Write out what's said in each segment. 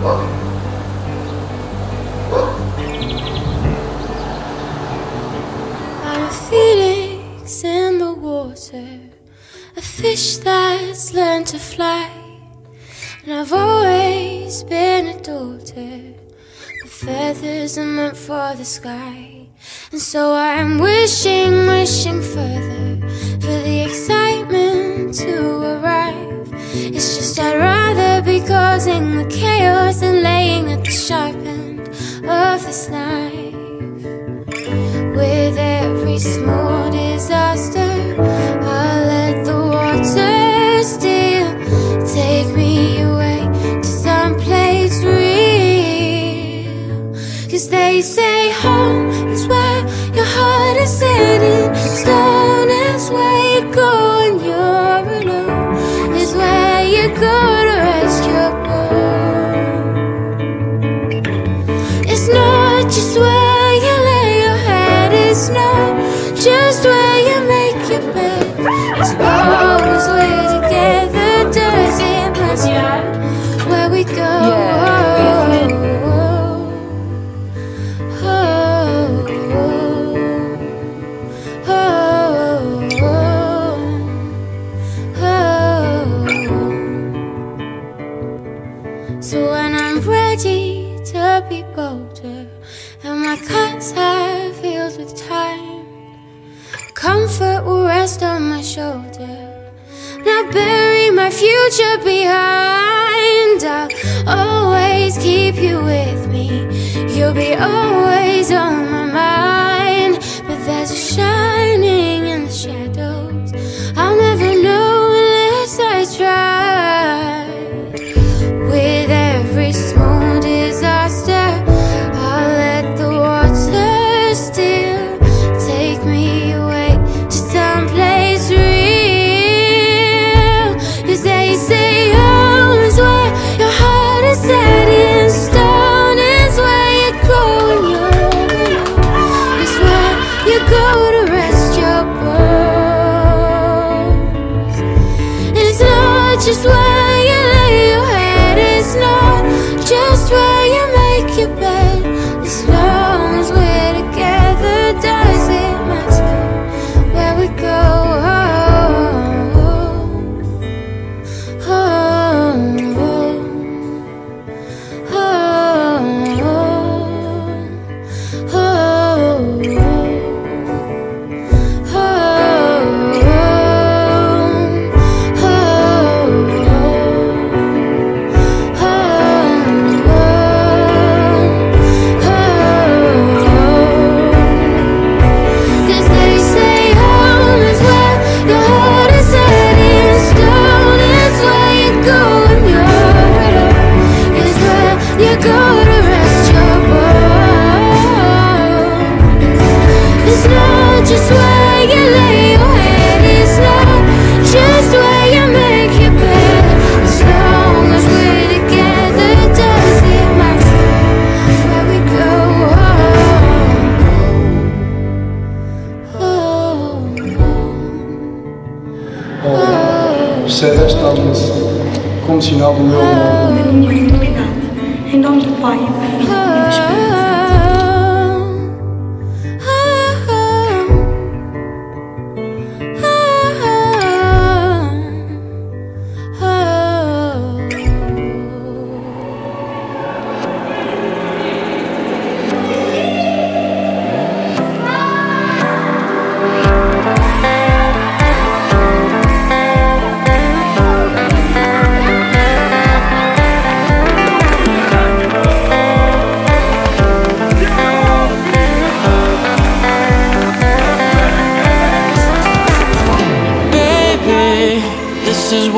A phoenix in the water, a fish that's learned to fly. And I've always been a daughter. The feathers are meant for the sky. And so I'm wishing, wishing further They say home is where your heart is sitting, be bolder And my cuts have healed with time. Comfort will rest on my shoulder. Now bury my future behind. I'll always keep you with me. You'll be always on my mind. But there's a shining in the shadows Percebes? Estás como sinal do meu amor. da minha fidelidade. Em nome do Pai, e do Espírito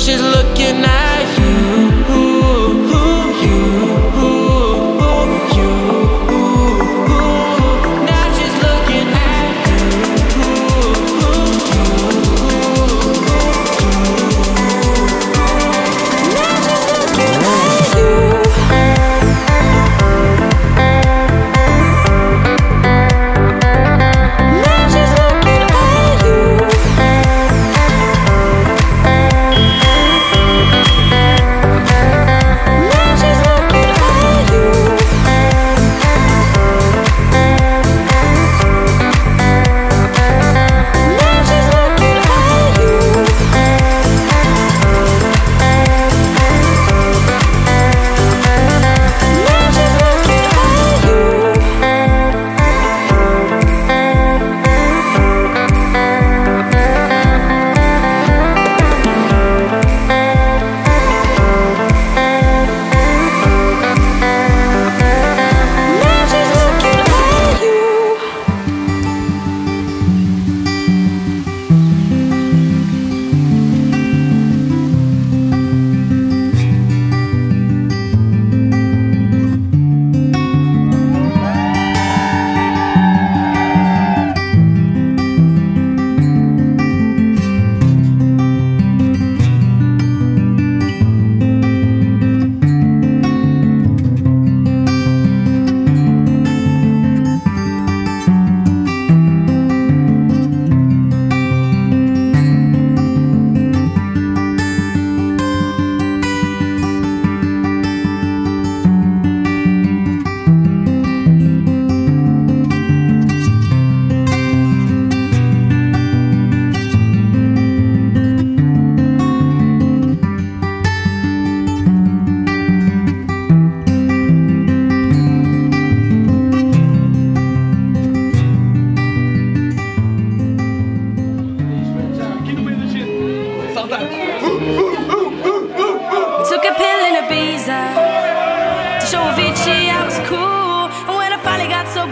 she's looking at you.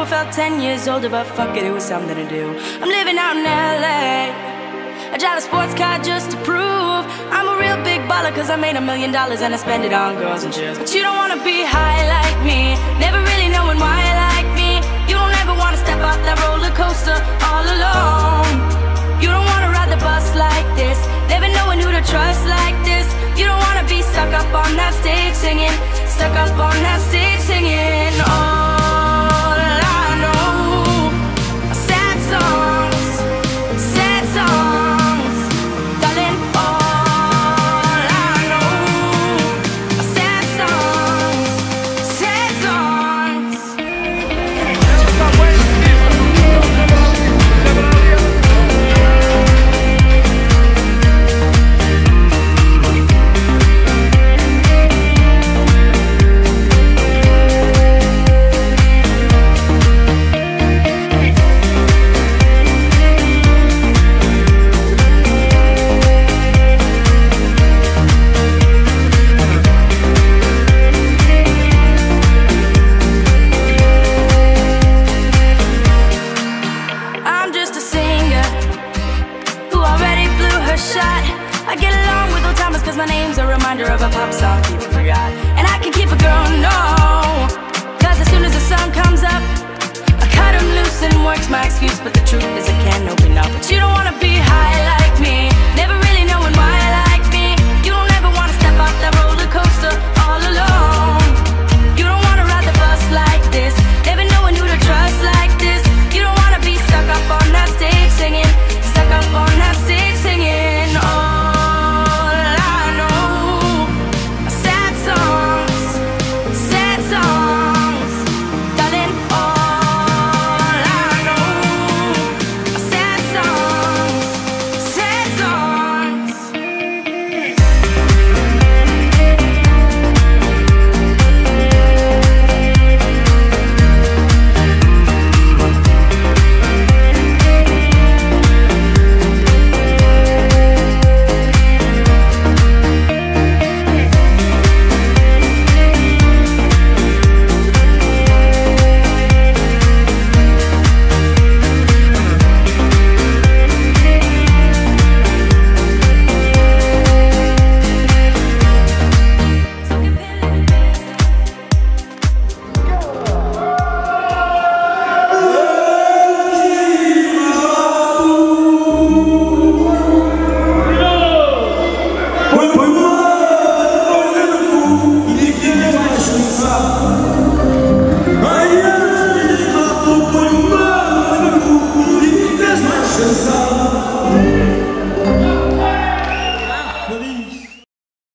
Felt 10 years older, but fuck it, it was something to do. I'm living out in LA. I drive a sports car just to prove I'm a real big baller, cause I made a million dollars and I spend it on girls and shoes. But you don't wanna be high like me, never really knowing why like me. You don't ever wanna step off that roller coaster all alone. You don't wanna ride the bus like this, never knowing who to trust like this. You don't wanna be stuck up on that stage singing, stuck up on that stage singing. All shot. I get along with old timers cause my name's a reminder of a pop song people forgot. And I can keep a girl, no. Cause as soon as the sun comes up, I cut him loose and works my excuse. But the truth is, I can't open up. But you don't wanna be high like me. Never